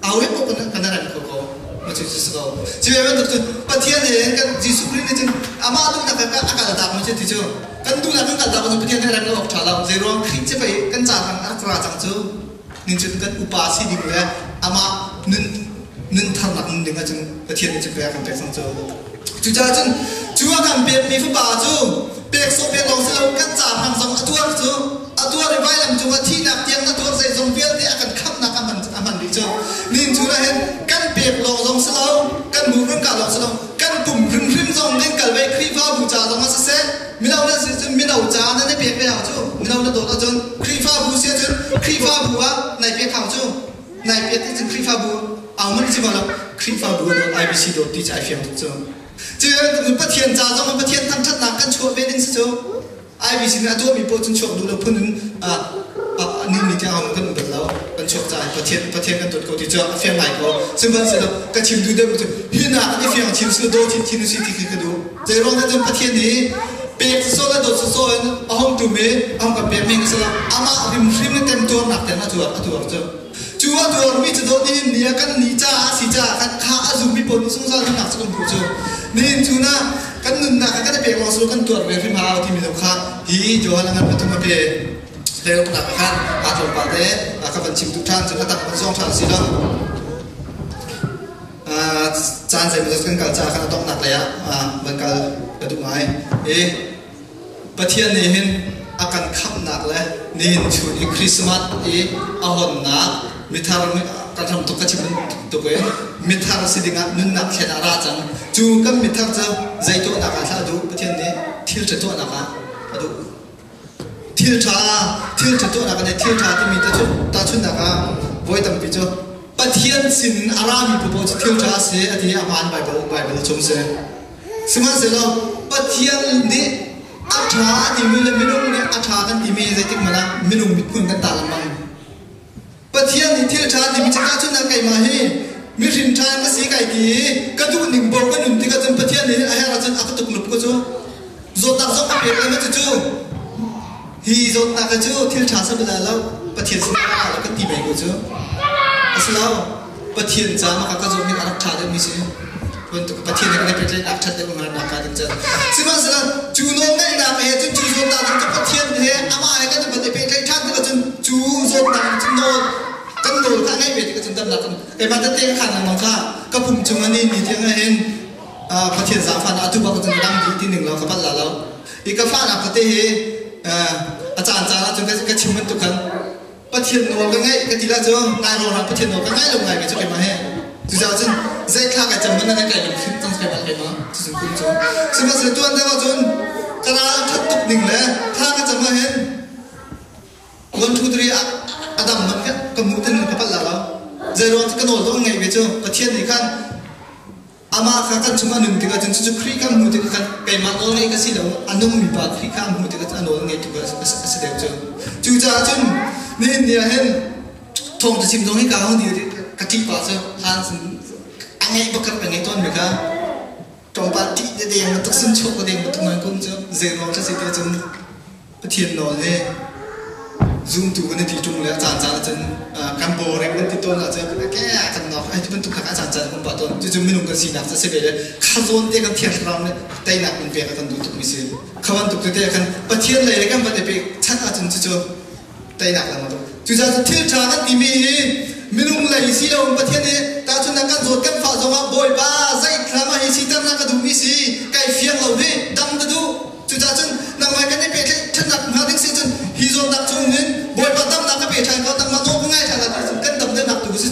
[SPEAKER 1] awe ko kan kan ran ko ko ma chu se ko ji we ma tu pathian ne kan ji su pri ne jin ama du na ka ka kal tak ma che ti chu kan du na kan kal tak ma pathian ne ran ko thala zai rong khing che pai kan cha kan akra chang chu นินจุนกันอุปาสิดิเวอามานุนนุนทำหลักนึงเด็กจังประเทศนี้จะเปียกันเป็กสังเจอจุจ้าจังจัวกันเปียกมีฟุบาจูเปียกโซเปียกลงเสลากันจ่าทำสองอตัวจูอตัวได้ไว้ลำจัวที่หนักเตียงอตัวใส่สองเปียกนี่อากันขับนักอามันอามันดิจูนินจุนเห็นกันเปียกลงสองเสลากันหมูรุ่งกาลงเสลากันปุ่ม nạp aman aman đi chú nên chú là hết căn biệt lòng dòng sẽ lâu cha dong ma se mi nau na se mi nau cha na ne pe pe ha chu mi nau na do na chun kri fa bu se chun kri fa bu a nai pe khao chu nai pe ti chun kri fa bu a man chi ma la kri fa bu do ibc do ti cha fiam chu chứ bất thiện cha trong bất thiện thăng thất nặng căn chuột về đến sự ai vì xin ado mi po chun chuột đủ được phun à à nên mi theo mình cần được lâu căn chuột dài bất thiện bất thiện căn tuột cầu thì cho phiền lại có xin vẫn sẽ được cái chim đủ được hiện à cái phiền chim sự đôi chim chim sự thì cái đủ giờ rồi cái bất thiện này bé số là đồ số anh ông tụi mẹ ông gặp bé mình sẽ là ama rim rim cái tem tuột nặng tem là tuột tuột chứ chúa tuột mi chỉ đôi đi nia căn ni cha si cha căn khá dùng mi po ni sung sa ni nặng sẽ còn đủ chứ nên chú na kan nun na kan pe mo so kan tuar ve phim hao thì mình kha hi jo halang an patum pe le ko na khan a to pa các a chịu ban chim chúng ta tặng con tak thảo song than si lo a chan sai cả kan kal cha khan tok nak le ya cả cái kal ka ý, mai e này ne hin akan khắp nặng le nên chu ni christmas e a hon na mi thar mi ka tham to ka chim to ko mi thar si dinga nun ra khen chú chang chu kam mi thar cha zai to na ka tha du pathian ne thil cha to thiêu trà thiêu thà chỗ là cái này thiêu trà thì mình ta chút ta chút nào cả với tầm bị cho bắt thiên xin aram bị bố thiêu trà sẽ thì à hoàn bài bố bài bố chống sẽ xem mà sẽ lo bắt thiên đi à trà thì mình là mình đi à trà cái thì mình sẽ thích mà là mình không biết quân cái ta làm bằng Bất thiên thì thiêu trà thì mình chắc chút là cái mà hi mình xin trà mà xí cái gì cái chỗ mình bố cái nụ thì cái chân bất thiên thì ai ra chân ác tục lục cái chỗ rồi ta dốc cái việc này mà chú hi zon ta ka chu thil tha sa da lo pathian sin ka la ka ti mai ko chu asla pathian cha ma ka ka zon ni arak tha de mi se kon to pathian ne pe trai arak cha de ma na ka de cha si ma sa chu no ne na me chu chu zon ta ka pathian he ama ai ka de pe trai tha de chu chu zon ta chu no kan no ta ngai me ka chu tam na kan e ma ta te ka na ma ka ka phum chung ani ni te ngai hen pathian za phan atu ba ka chu dang ti ti ning lo ka pal la lo i ka phan a ka te he อ่าพระเทียนสามพันอาทุบก็จนดังดีที่หนึ่งเราก็พัดละแล้วอีกก็ฟ้าหนักก็เตะอ่าอาจารย์จาราจนก็ก็ชิมมันตุกันพระเทียนโนก็ง่ายก็ทีละจ้องนายโนรับพระเทียนโนก็ง่ายลงไงก็จะไปมาให้จุดาจนใจข้าก็จำมันนั่นไงมันขึ้นต้องใช้มาให้มาจุดคุณจ้องซึ่งมันสุดตัวนั้นว่าจนกระดาษทัดตุกหนึ่งแล้วข้าก็จะมาเห็น one two three adam nam ka ka mu ten ka pala la zero ka no do ngai be cho ka thian ni kan ama ka kan chuma num ti ka chen chu khri ka mu ti ka kai ma no ngai ka si lo anum mi pa khri ka mu ti ka no ngai tu ka si de cho chu cha chun ni ni hen. Thong ta chim dong hi ka hong di ka ti pa cho han sin angai ba ka ngai ton me ka trong ba ti de de ma tak sun chok ko de ma tu man kun cho zero ta si de chun thian no le zoom tu cái thì trung là chán chán chân cam bồ đấy cái tôn là chân cái chân nó hay chúng tôi khá chán chán không bảo tôn chứ chúng mình cái gì nạp sẽ về khá zone thế cái thiệt lắm đấy. Tay nạp mình về cái thằng tụt mình xin khá văn tụt thế cái bắt thiên này cái vấn đề bị chắc là chân chứ tay nạp là mà thôi chứ ra thiên trà cái tìm mi mình. Lại xí đâu bắt thiên này ta chúng ta cái rồi cái phá rồi bồi ba dây làm mà hi xí tâm là cái đúng mi xí cái phiền lâu đi, đâm cái đủ chứ ra chân nằm ngoài cái này bị chân nạp mà đinh xí chân. Hi rồi nạp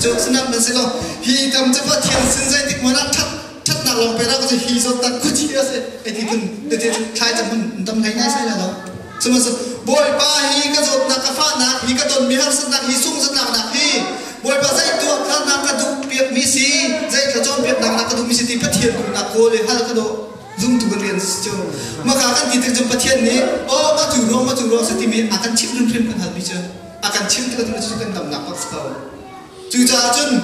[SPEAKER 1] จุดสนับมันสิลฮีกำจะพ่ดเทียนสินใจติกมันนัดทัดทัดนักลงไปแล้วก็จะฮีจดตัดกุชีเสไอ้ที่ตุงเดี๋ยวจะทายจะมันทำไงง่ายใช่แล้วสมมติบอยป้าฮีก็จดนักฟ้านักฮีก็จดมีหัสนักฮีสุ่งสนักนักฮีบอยป้าใจตัวข้านักระดูกเปียกมีสีใจกระจนเปียกนักนักกระดูกมีสีที่พัดเทียนนักโกเลยฮัลกระโดดุ้งตุกันเรียนสิจ้ามาขากันกินถึงจนประเทียนนี้โอ้มาถูกร้องมาถูกร้องสติมีอาการชิมเรื่องเพื่นกันหัดมิเจออาการชิมกันเรื่องสุกันดำหนักปักสเกา chu cha chun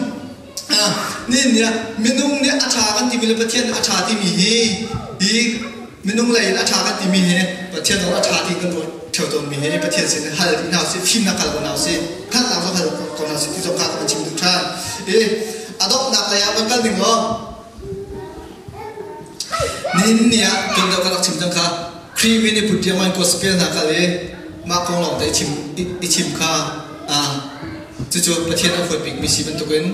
[SPEAKER 1] à nên nha minung ne acha kan ti mi le pathian acha ti mi hi hi minung lai acha kan ti mi he pathian no acha ti kan ro theo ton mi he pathian sin hal ti nào xin phim na kal ko nào xin khat la ko kal ko nào xin ti to ka ko chim tu cha e adok nak la ya ban kal ding lo nin nia tun da kalak chim tang kha khri mi ni có man gospel na đấy? Ma kong long dai chim i chim kha a chu chu pathian a phot big mi si ban to ken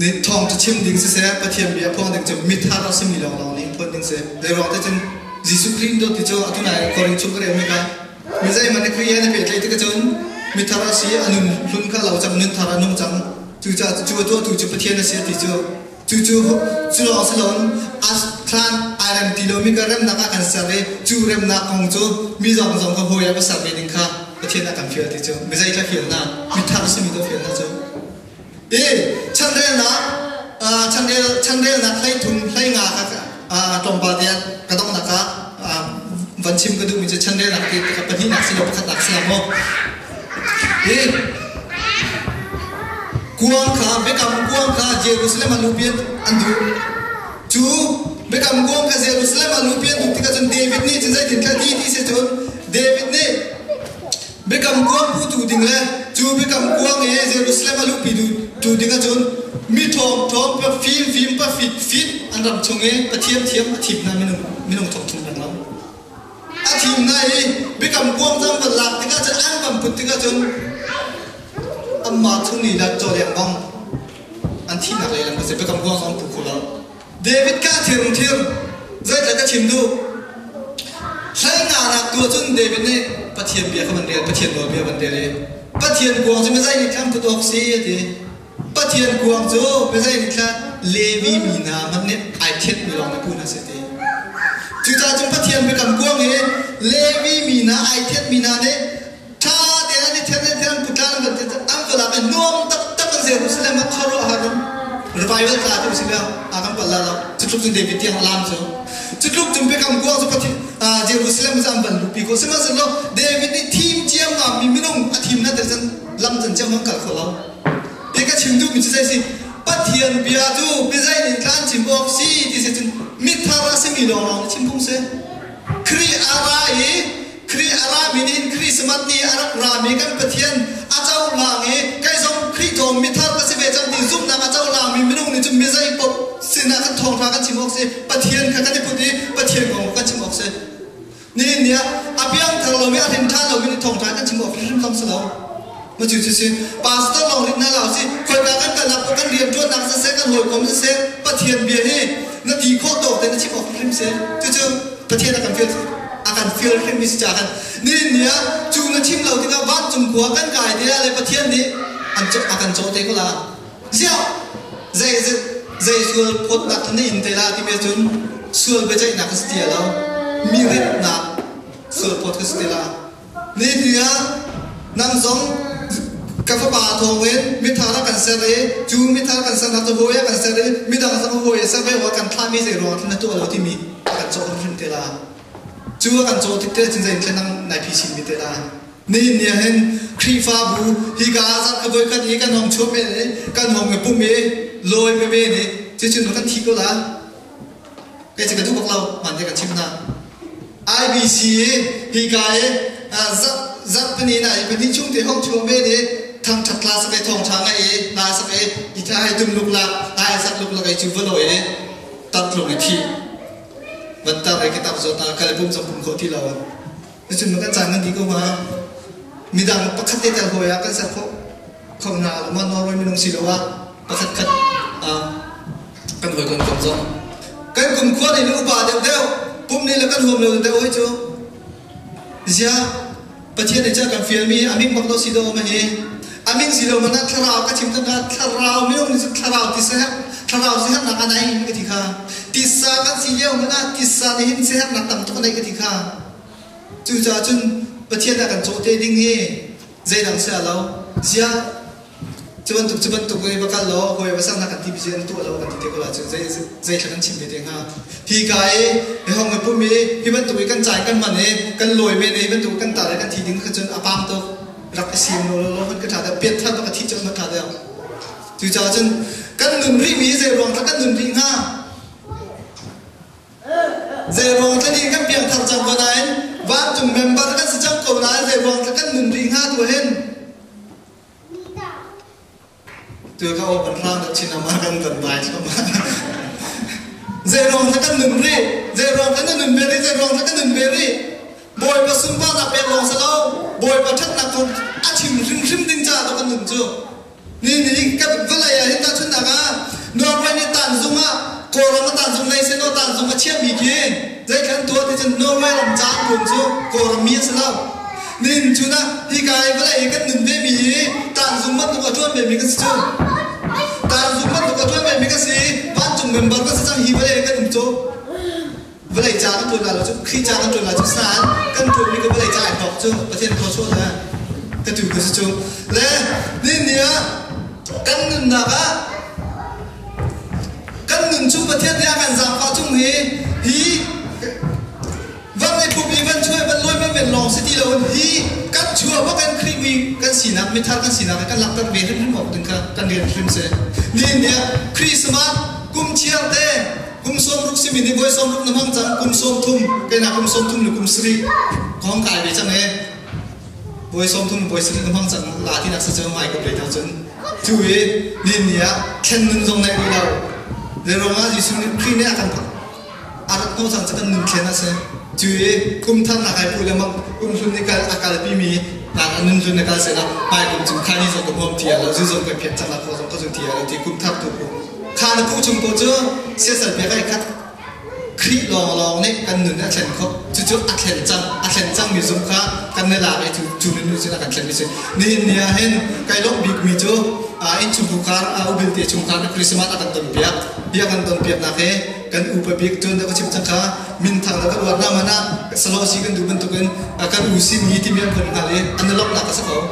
[SPEAKER 1] ni thong chu chim ding se se pathian bi a phong ding chu mi tha ro sim mi long long ni phot ding se. De ro ta chen jisu khin do ti chu atuna ko ring chu kare me ka mi zai man khri ya na pe tlai ti ka chun. Mi tha ra si, anun lun kha lau cham, nun tha ra nung cham. Chu cha chu chu tu chu pathian na se ti chu chu chu chu lo se lon. As than arem tilo mi karem na ka kan sare chu rem na kong chu mi zong zong ka hoya ba sa be ding kha. ka thiên na cảm phiền ti chu bây giờ la phiền na mi thar se mi do phiền na chứ. e chân re na à chân re chân re na thay thùng thay ngà ka à trong ba dia cái dong là ka à van chim cái du mi chu chân re na cái cái pa ni na si lo ka tak sa mo e kuang kha be kam kuang kha jerusalem alupian andu chu be kam kuang kha jerusalem alupian du cái chun david ni chin zai tin cái ti ti se chun david ni bị cầm quang phụ tu ding le chu be kam kuang e jerusalem lúc bị tu đình ở chốn. Mi thong thong pa phim phim pa fit fit anh làm chung e pa thiam thiam a thip thong thong minung lắm à ram này bị cầm quang be kam lạc jam ở chốn ăn chun an kam ở chốn âm mà chung này là cho đẹp băng. Anh thi này là lang se bị cầm quang sam pu khổ lắm. David ca thir thir rất là cái chim đu. Sai ngả lạc tua chun david này. ပတ်ချင်ပြခမန်တယ်ပတ်ချင်တော့ပြပတ်တယ်လေပတ်ချင်ကွန်စမဆိုင်ကံတော့ဆေးတဲ့ပတ်ချင်ကွန်ဇိုပဇိုင်ကလေဝီမီနာမနဲ့အိုက်ချက်မလောင်းကူနာစတဲ့ကျူတာကျပတ်ချင်ပြကံကွန်ရဲ့လေဝီမီနာအိုက်ချက်မီနာတဲ့သာတဲ့အဲ့ဒီချက်တဲ့ချက်ပူတာလည်းအမ်ဖလာကနုံတပ်တပ်စေရုစလမ်ခရောဟာရု kharo harum revival ka tu sila akam palla la chutuk tu david yang lam so chutuk tum pe kam kuang so pathi a jerusalem zam ban lu pi ko sema so lo david ni team chiam ma mi minong a team na der jan lam jan chiam mang kal kho lo e ka chim du mi chi sai si pathian bia tu bi zai ni tlan chim bok si ti se chun mi thara se mi lo lo chim pung se kri ara e ครีอาราบินินครีสมัตนีอารักรามีกันปะเทียนอาเจ้าลางเอไกซงครีทองมิทัลกสิเบจังดีซุปนางอาเจ้าลางมีมินุงนี่จุมเมใจปบสินาคันทองทากันชิมอกเซปะเทียนคันกันพุทีปะเทียนของกันชิมอกเซนี่เนี่ยอาเปียงทาเราไม่อาทินท่านเราไม่ได้ทองทากันชิมอกนี่มคำสลาวมาจู่จู่สิปาสต์ลองริดน่าเราสิคอยกันกันนับกันเรียนจวนนักเซกันหวยกลมเซปะเทียนเบียร์ให้นาทีโข้อตกแต่นาชิมอกริมเซ akan feel him is jahan ni nia chu na chim lo tika van chum kwa kan kai dia le pathian ni an chu akan cho te ko la zia zai zai zai sul pot na thani in te la ti me chun sul be chai na ka stia lo mi rit na sul pot ka stia la ni nia nam zong ka fa ba tho wen mi tha ra kan se re chu mi tha kan sa na to hoya kan se re mi da sa hoya sa be wa kan thla mi se ro na to lo ti mi kan cho him te la chưa cần cho tik tết trên zain trên năng này phi sin mi te la ni nia hen khri fa bu hi ra cái với cái gì cái hồng chốt bên me cái hồng hong me pu lôi bên bên be chứ chưa chin cái thi ko là cái chi cái thuốc bọc lâu mà te chim na IBC hi ga à rất rất za này này i đi chung te hong chu me ne thang thak la sa thòng thong thang ai na ít ai i ta hai ai sắp lục là kai chu vừa rồi ấy tat lo ni thi vẫn ta phải cái tập rồi ta cái bụng trong bụng khó thì là nói chung là cái chẳng đi có mà. Mình đang bắt khát tết hồi á cái sao không không nào mà nó rồi mình đồng xí đâu á. Bắt khát khát à cái hồi còn còn rồi cái cùng khoa thì nó bà đều đều bụng này là cái hôm nào đều ấy chưa giờ bắt thì để cho cái phiền mi anh mình bắt anh mà nó thà rào thì sẽ thà này cái gì cả tisa kan si leo mana tisa ni chỗ se hak nak tam to nei lâu ti kha chu cha chun pathian kan cho te ding he zai dang se alo zia chuban tuk chuban tuk ei bakal lo hoi ba sang na ti bi jen tu lo kan ti te ko la chu zai zai thlan chim be ding ha. Hi ka e e hong ngai pu mi hi ban tu kan chai kan man e kan loi me nei ban tu kan ta kan ti ding kha chun apam to rak sim lo lo kan ka tha da pet tha ba ka ti chon ma tha da chu cha chun kan nun ri mi zai rong ta kan nun ri ha dễ vòng ta đi các việc thật chẳng vào này và chúng member các sự trong cầu này dễ ta các nền rình ha tuổi hen từ các ông vẫn làm được chỉ là mà cần cần bài cho mà dễ vòng các nền rì dễ vòng các nền beri dễ vòng các nền beri boy và sung ba đặc biệt lòng sao boy và chất nặng không ách chim rim rim đinh cha ta các nền chưa ni ni ka vala ya hin ta chun na ga no ra ni tan zung a ko ra ma tan zung nei se no tan zung a chia mi ki zai khan to ti chen no ra lam cha kun chu ko ra mi sa la ni chu na hi ga ai vala hi ka nin be mi tan zung ma to ka chuan be mi ka chu tan zung ma to ka chuan ban chung mem ba ka sa hi vala ka tum chu vala cha ka tu la chu khi cha ka tu la chu san kan tu mi ka vala cha ai tok chu pa chen ko chu na te tu ku chung le ni nia kan nun na ba kan nun chu ba thiet nia kan zam pa chung hi hi văn này phục lý văn chơi văn lôi văn viện lòng sẽ đi lâu thì các chùa bắc anh khi vì căn sĩ nạp mới thắt các sĩ nạp căn lạc tân về hết những học từng các căn liền phim sẽ nên nhé Christmas cung chia tê cung som ruk si mình với som ruk nằm rằng cung som thung cái nào cung som thung là cung sri con cải về chẳng nghe boy som thum boy sri na mang chang la ti nak sa chang mai ko be ta chun tu e ni nia khen nun jong nai ko lao le ro ma ji sung ni kri ne akan pa arat no chang chang nun khen na se tu e kum than na kai pu le mang kum sun ni kal akal pi mi na nun jun ne kal se na mai kum chung khani zo ko hom tia lo ju zo ko phet chang la ko zo ko chung tia lo ti kum thap tu khá là phụ chúng tôi chưa sẽ sợ bé cái cắt khi lò lò này cần nửa đã chèn khóc chú chú ắt chèn trăng ắt chèn trăng mình dùng khá cần nên làm cái chú chú nên nuôi sẽ là cần chèn mình nên nia hen cái lốc bị mi chú à in chú phụ khá à u bên tiệt chúng khá là Christmas akan tuần biak biak akan tuần biak nak he kan u pe biak tuần đã có chim trăng khá min thang đã có luar nama na selalu sih kan tu bentuk kan akan usin ni tim yang kan kali anda lok nak kasih kau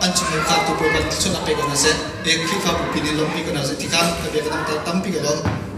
[SPEAKER 1] an chung khá tu pe ban chun apa kan nase ek khi khá bu pinin lom pi kan nase tikam ke biak kan tam pi kan